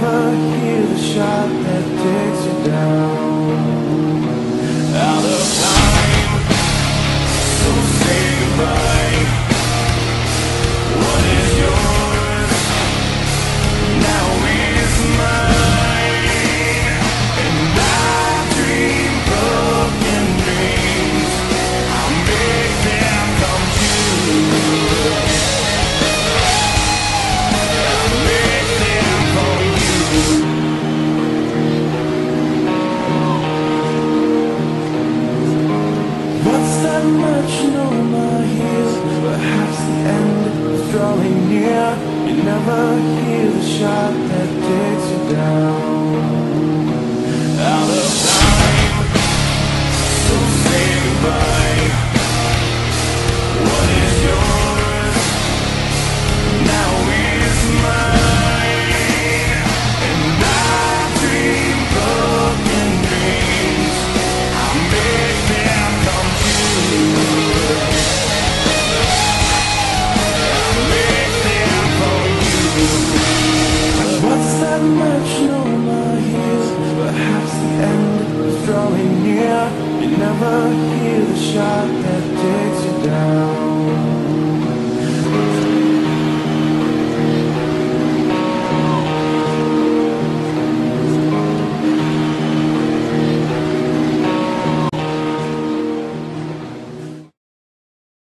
never hear the shot that takes you down. That much? No, my heels. Perhaps the end is drawing near. You never hear the shot that takes you down. much.